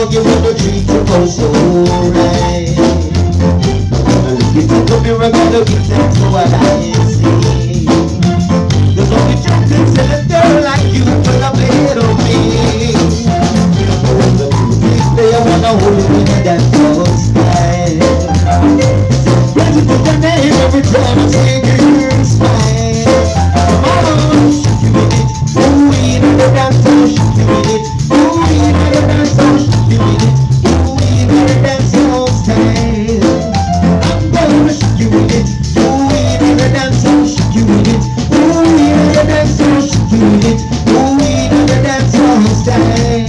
hug you and I treat you oh so right. And if you the me right, I'll give thanks to a life. day.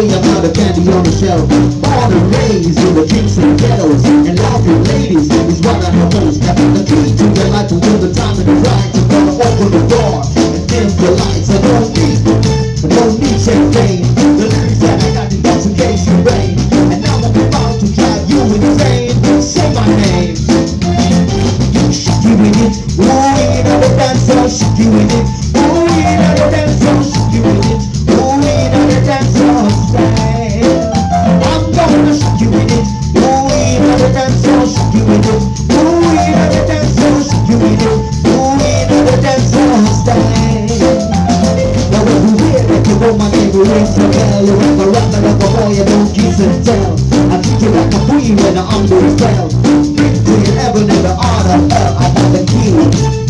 way up on the candy on the shelf. On the tell you I'm a rapper, I a boy, I don't kiss and tell. I treat you like a queen when I'm under spell Big to your heaven honor, hell, I got the key